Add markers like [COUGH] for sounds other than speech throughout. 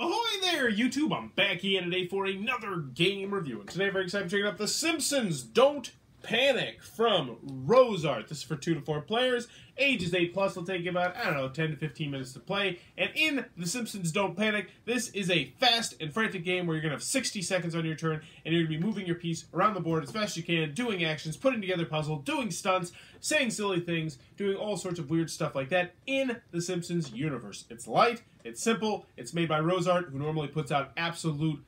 Ahoy there, YouTube! I'm back here today for another game review. And today, I'm very excited to check out The Simpsons Don't Panic from RoseArt. This is for 2 to 4 players. Ages 8 plus will take about, I don't know, 10 to 15 minutes to play. And in The Simpsons Don't Panic, this is a fast and frantic game where you're going to have 60 seconds on your turn and you're going to be moving your piece around the board as fast as you can, doing actions, putting together puzzle, doing stunts, saying silly things, doing all sorts of weird stuff like that in The Simpsons universe. It's light, it's simple, it's made by RoseArt, who normally puts out absolute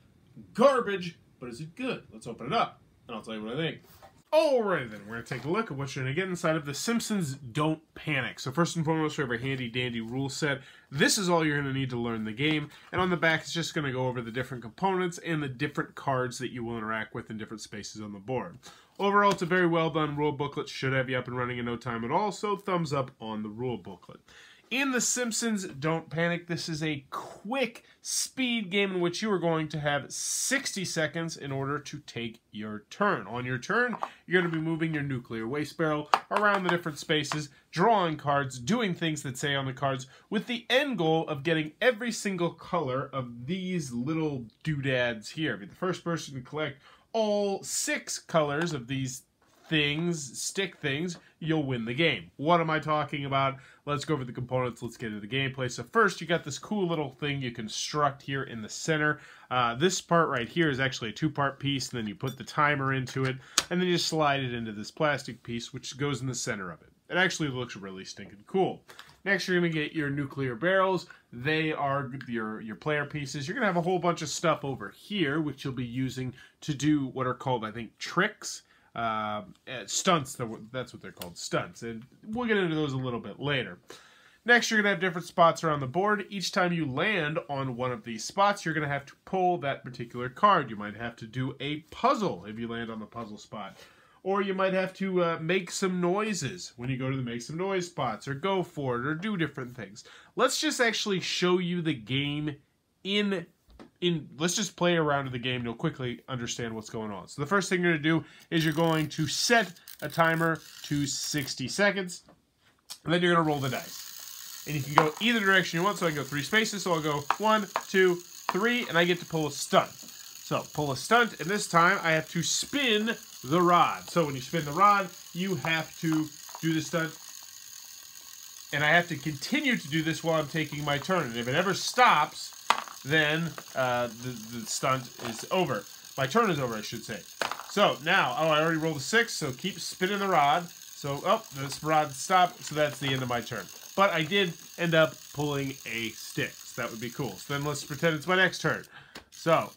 garbage, but is it good? Let's open it up, and I'll tell you what I think. Alright then, we're going to take a look at what you're going to get inside of The Simpsons Don't Panic. So first and foremost, we have a handy dandy rule set. This is all you're going to need to learn the game, and on the back it's just going to go over the different components and the different cards that you will interact with in different spaces on the board. Overall, it's a very well done rule booklet, should have you up and running in no time at all, so thumbs up on the rule booklet. In The Simpsons Don't Panic, this is a quick speed game in which you are going to have 60 seconds in order to take your turn. On your turn, you're going to be moving your nuclear waste barrel around the different spaces, drawing cards, doing things that say on the cards, with the end goal of getting every single color of these little doodads here. Be the first person to collect all six colors of these things, stick things, you'll win the game. What am I talking about? Let's go over the components. Let's get into the gameplay. So first, you got this cool little thing you construct here in the center. Uh, this part right here is actually a two-part piece, and then you put the timer into it, and then you slide it into this plastic piece, which goes in the center of it. It actually looks really stinking cool. Next, you're going to get your nuclear barrels. They are your, your player pieces. You're going to have a whole bunch of stuff over here, which you'll be using to do what are called, I think, tricks uh, stunts. That's what they're called, stunts. And we'll get into those a little bit later. Next, you're going to have different spots around the board. Each time you land on one of these spots, you're going to have to pull that particular card. You might have to do a puzzle if you land on the puzzle spot. Or you might have to uh, make some noises when you go to the make some noise spots, or go for it, or do different things. Let's just actually show you the game in in let's just play around in the game you'll quickly understand what's going on. So the first thing you're going to do is you're going to set a timer to 60 seconds. And then you're going to roll the dice. And you can go either direction you want. So I can go three spaces. So I'll go one, two, three, and I get to pull a stunt. So pull a stunt, and this time I have to spin the rod. So when you spin the rod, you have to do the stunt. And I have to continue to do this while I'm taking my turn. And if it ever stops, then uh, the, the stunt is over. My turn is over, I should say. So now, oh, I already rolled a six, so keep spinning the rod. So, oh, this rod stopped, so that's the end of my turn. But I did end up pulling a stick, so that would be cool. So then let's pretend it's my next turn. So,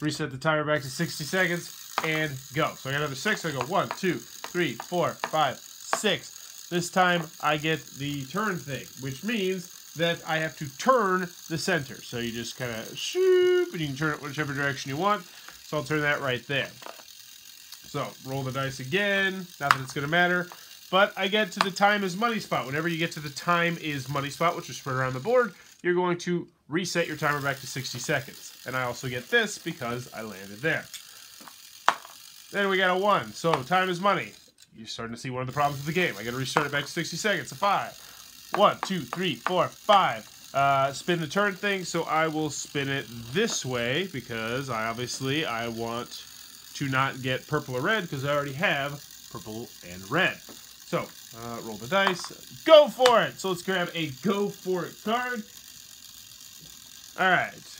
reset the timer back to 60 seconds, and go. So I got another six, so I go one, two, three, four, five, six. This time I get the turn thing, which means that I have to turn the center. So you just kind of shoop, and you can turn it whichever direction you want. So I'll turn that right there. So roll the dice again. Not that it's going to matter. But I get to the time is money spot. Whenever you get to the time is money spot, which is spread around the board, you're going to reset your timer back to 60 seconds. And I also get this because I landed there. Then we got a 1. So time is money. You're starting to see one of the problems with the game. I got to restart it back to 60 seconds. A 5. One, two, three, four, five. Uh, spin the turn thing, so I will spin it this way because I obviously I want to not get purple or red because I already have purple and red. So, uh, roll the dice. Go for it! So let's grab a go for it card. Alright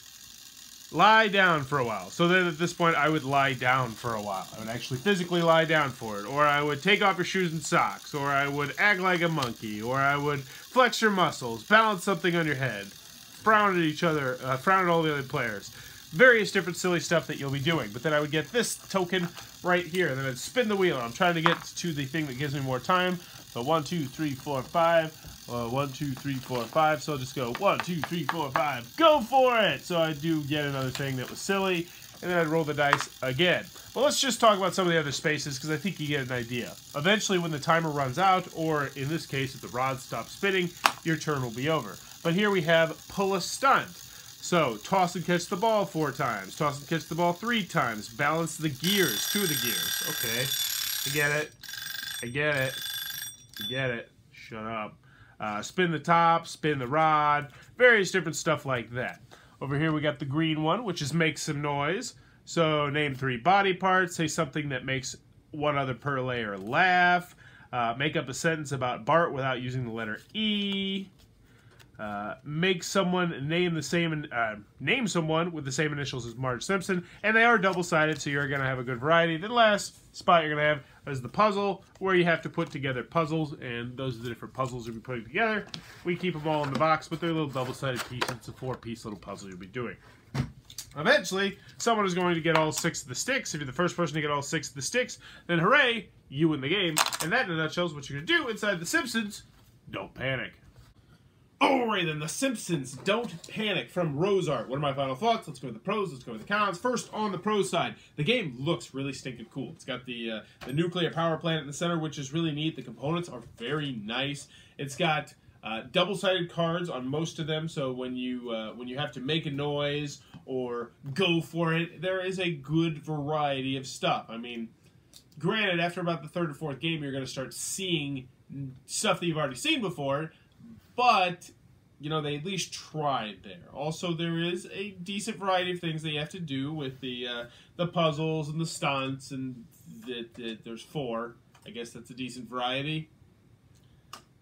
lie down for a while. So then at this point, I would lie down for a while. I would actually physically lie down for it. Or I would take off your shoes and socks. Or I would act like a monkey. Or I would flex your muscles, balance something on your head, frown at each other, uh, frown at all the other players. Various different silly stuff that you'll be doing. But then I would get this token right here. And then I'd spin the wheel. I'm trying to get to the thing that gives me more time. So one, two, three, four, five. Uh, one, two, three, four, five. So I'll just go one, two, three, four, five. Go for it! So I do get another thing that was silly, and then I'd roll the dice again. But let's just talk about some of the other spaces because I think you get an idea. Eventually, when the timer runs out, or in this case, if the rod stops spinning, your turn will be over. But here we have pull a stunt. So, toss and catch the ball four times. Toss and catch the ball three times. Balance the gears, two of the gears. Okay, I get it. I get it. I get it. Shut up. uh, spin the top, spin the rod, various different stuff like that. Over here we got the green one, which is make some noise. So name three body parts, say something that makes one other per layer laugh, uh, make up a sentence about Bart without using the letter E, uh, make someone name the same uh, name someone with the same initials as Marge Simpson, and they are double sided, so you're going to have a good variety. The last spot you're going to have is the puzzle, where you have to put together puzzles, and those are the different puzzles you'll be putting together. We keep them all in the box, but they're little double sided pieces. It's a four piece little puzzle you'll be doing. Eventually, someone is going to get all six of the sticks. If you're the first person to get all six of the sticks, then hooray, you win the game. And that, in a nutshell, is what you're going to do inside The Simpsons. Don't panic. Alright then, The Simpsons Don't Panic from RoseArt. What are my final thoughts? Let's go with the pros, let's go with the cons. First, on the pro side, the game looks really stinking cool. It's got the, uh, the nuclear power plant in the center, which is really neat. The components are very nice. It's got uh, double-sided cards on most of them, so when you uh, when you have to make a noise or go for it, there is a good variety of stuff. I mean, granted, after about the third or fourth game, you're going to start seeing stuff that you've already seen before, but you know they at least tried there. Also, there is a decent variety of things they have to do with the uh, the puzzles and the stunts, and that the, there's four. I guess that's a decent variety.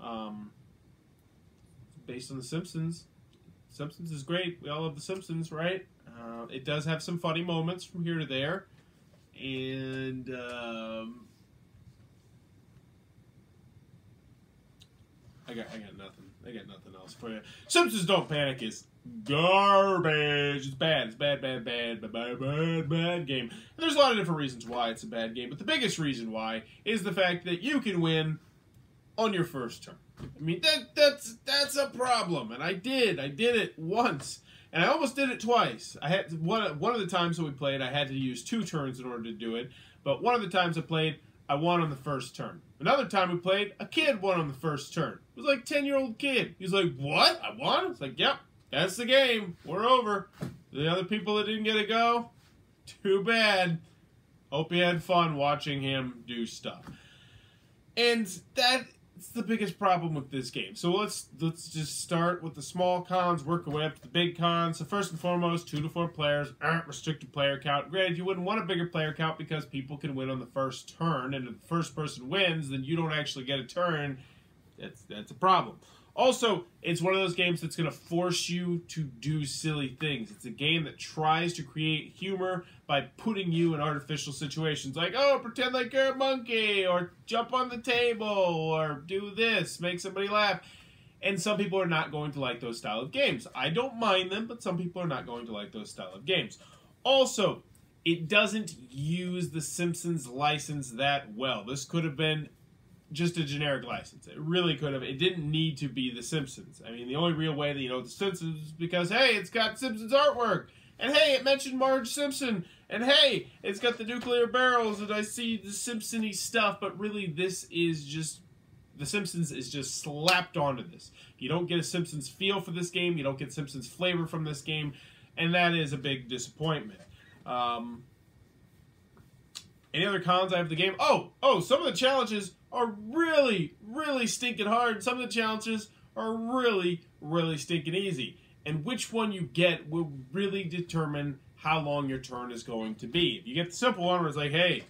Um, based on The Simpsons. Simpsons is great. We all love The Simpsons, right? Uh, it does have some funny moments from here to there, and um, I got I got nothing. I got nothing else for you. Simpsons Don't Panic is garbage. It's bad. It's bad, bad, bad, bad, bad, bad, bad game. And there's a lot of different reasons why it's a bad game, but the biggest reason why is the fact that you can win on your first turn. I mean that that's that's a problem, and I did. I did it once, and I almost did it twice. I had one one of the times that we played, I had to use two turns in order to do it. But one of the times I played, I won on the first turn. Another time we played, a kid won on the first turn. It was like ten year old kid. He's like, "What? I won?" It's like, "Yep, that's the game. We're over." The other people that didn't get a go, too bad. Hope you had fun watching him do stuff. And that it's the biggest problem with this game. So let's let's just start with the small cons, work our way up to the big cons. So first and foremost, two to four players, aren't restricted player count. Granted, you wouldn't want a bigger player count because people can win on the first turn, and if the first person wins, then you don't actually get a turn. That's that's a problem. Also, it's one of those games that's going to force you to do silly things. It's a game that tries to create humor by putting you in artificial situations like, oh, pretend like you're a monkey, or jump on the table, or do this, make somebody laugh. And some people are not going to like those style of games. I don't mind them, but some people are not going to like those style of games. Also, it doesn't use the Simpsons license that well. This could have been just a generic license. It really could have. It didn't need to be The Simpsons. I mean, the only real way that you know The Simpsons is because, hey, it's got Simpsons artwork. And hey, it mentioned Marge Simpson. And hey, it's got the nuclear barrels and I see the Simpsony stuff. But really, this is just. The Simpsons is just slapped onto this. You don't get a Simpsons feel for this game. You don't get Simpsons flavor from this game. And that is a big disappointment. Um, any other cons I have the game? Oh, oh, some of the challenges are really, really stinking hard. Some of the challenges are really, really stinking easy. And which one you get will really determine how long your turn is going to be. If you get the simple one where it's like, hey,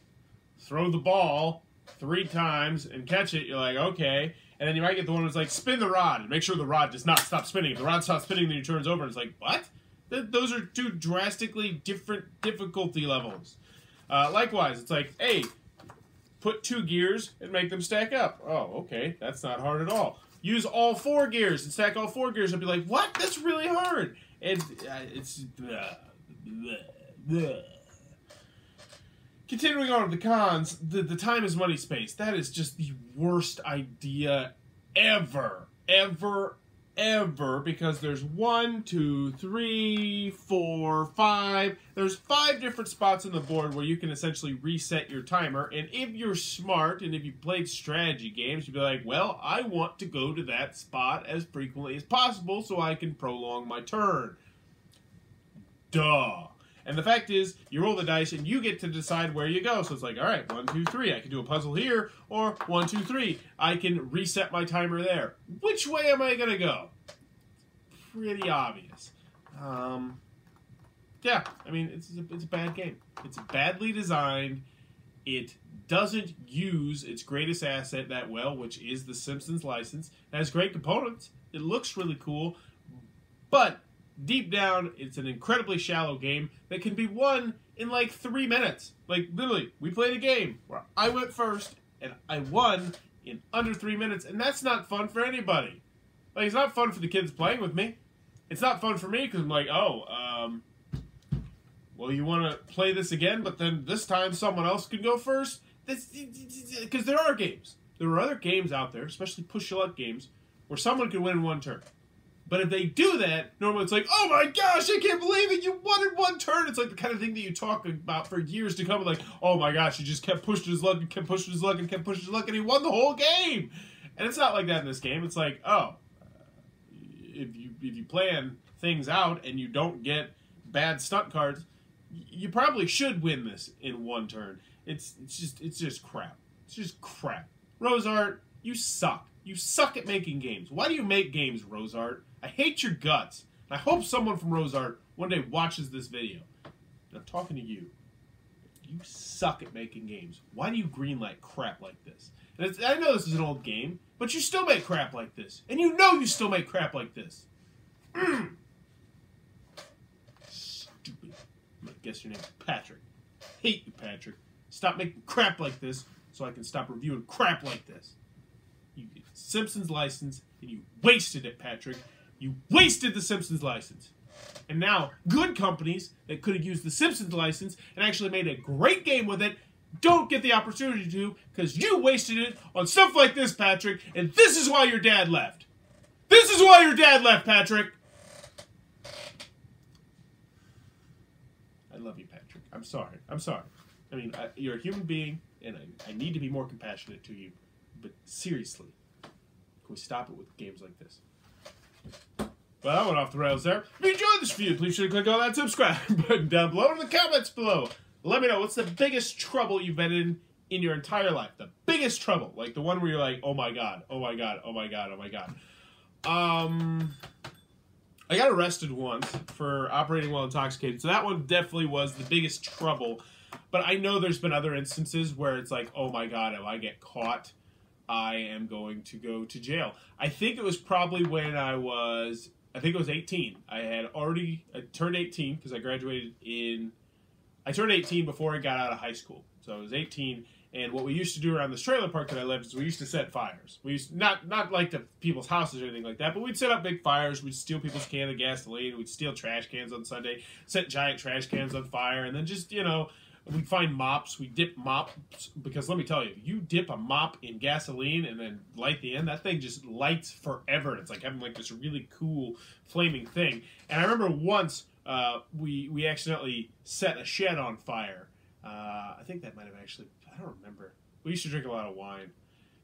throw the ball three times and catch it, you're like, okay. And then you might get the one that's like, spin the rod and make sure the rod does not stop spinning. If the rod stops spinning, then your turn's over. And it's like, what? Th those are two drastically different difficulty levels. Uh, likewise, it's like, hey, put two gears and make them stack up. Oh, okay, that's not hard at all. Use all four gears and stack all four gears and be like, what? That's really hard. And uh, it's. Uh. Continuing on with the cons, the, the time is money space. That is just the worst idea ever. Ever, ever because there's one, two, three, four, five. There's five different spots on the board where you can essentially reset your timer. And if you're smart and if you played strategy games, you'd be like, well, I want to go to that spot as frequently as possible so I can prolong my turn. Duh. And the fact is, you roll the dice and you get to decide where you go. So it's like, all right, one, two, three. I can do a puzzle here, or one, two, three. I can reset my timer there. Which way am I gonna go? Pretty obvious. Um, yeah, I mean, it's a, it's a bad game. It's badly designed. It doesn't use its greatest asset that well, which is the Simpsons license. It has great components. It looks really cool, but deep down, it's an incredibly shallow game that can be won in like three minutes. Like literally, we played a game where I went first and I won in under three minutes, and that's not fun for anybody. Like it's not fun for the kids playing with me. It's not fun for me because I'm like, oh, um, well, you want to play this again, but then this time someone else can go first. Because there are games. There are other games out there, especially push your luck games, where someone can win in one turn. But if they do that, normally it's like, oh my gosh, I can't believe it, you won in one turn. It's like the kind of thing that you talk about for years to come. Like, oh my gosh, he just kept pushing his luck and kept pushing his luck and kept pushing his luck, and he won the whole game. And it's not like that in this game. It's like, oh, uh, if you if you plan things out and you don't get bad stunt cards, you probably should win this in one turn. It's it's just it's just crap. It's just crap. RoseArt, you suck. You suck at making games. Why do you make games, RoseArt? I hate your guts. I hope someone from Rose Art one day watches this video. And I'm talking to you. You suck at making games. Why do you greenlight crap like this? And I know this is an old game, but you still make crap like this. And you know you still make crap like this. Mm. Stupid. I'm gonna guess your name's Patrick. Hate you, Patrick. Stop making crap like this so I can stop reviewing crap like this. You get Simpsons license and you wasted it, Patrick. You wasted the Simpsons license. And now, good companies that could have used the Simpsons license and actually made a great game with it don't get the opportunity to because you wasted it on stuff like this, Patrick, and this is why your dad left. This is why your dad left, Patrick. I love you, Patrick. I'm sorry. I'm sorry. I mean, I, you're a human being, and I, I need to be more compassionate to you. But seriously, can we stop it with games like this? Well, I went off the rails there. If you enjoyed this video, please sure to click on that subscribe [LAUGHS] button down below in the comments below. Let me know what's the biggest trouble you've been in in your entire life. The biggest trouble, like the one where you're like, oh my god, oh my god, oh my god, oh my god. Um, I got arrested once for operating while intoxicated, so that one definitely was the biggest trouble. But I know there's been other instances where it's like, oh my god, if I get caught, I am going to go to jail. I think it was probably when I was, I think it was 18. I had already I turned 18 because I graduated in, I turned 18 before I got out of high school. So I was 18, and what we used to do around this trailer park that I lived is we used to set fires. We used not not like to people's houses or anything like that, but we'd set up big fires. We'd steal people's can of gasoline. We'd steal trash cans on Sunday, set giant trash cans on fire, and then just you know we find mops. We dip mops because let me tell you, you dip a mop in gasoline and then light the end, that thing just lights forever. It's like having like this really cool flaming thing. And I remember once uh, we we accidentally set a shed on fire. Uh, I think that might have actually. I don't remember. We used to drink a lot of wine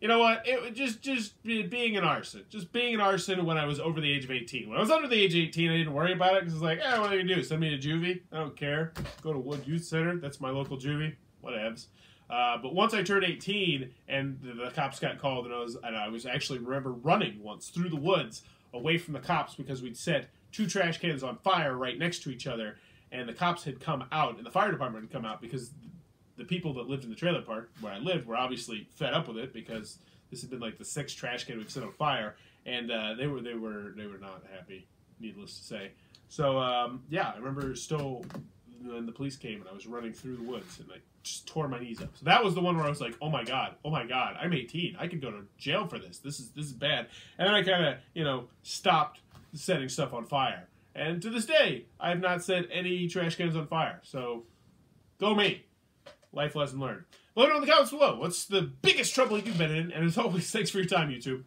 you know what? It just just being an arson, just being an arson when I was over the age of eighteen. When I was under the age of eighteen, I didn't worry about it because it's like, eh, what are you do? Send me to juvie? I don't care. Go to Wood Youth Center. That's my local juvie. Whatevs. Uh, but once I turned 18 and the, the, cops got called, and I was and I was actually remember running once through the woods away from the cops because we'd set two trash cans on fire right next to each other, and the cops had come out and the fire department had come out because the people that lived in the trailer park where I lived were obviously fed up with it because this had been like the sixth trash can we've set on fire, and uh, they were they were they were not happy, needless to say. So um, yeah, I remember still when the police came and I was running through the woods and I just tore my knees up. So that was the one where I was like, oh my god, oh my god, I'm 18, I could go to jail for this. This is this is bad. And then I kind of you know stopped setting stuff on fire. And to this day, I have not set any trash cans on fire. So, go me. Life lesson learned. Let me know in the comments below. What's the biggest trouble you've been in? And as always, thanks for your time, YouTube.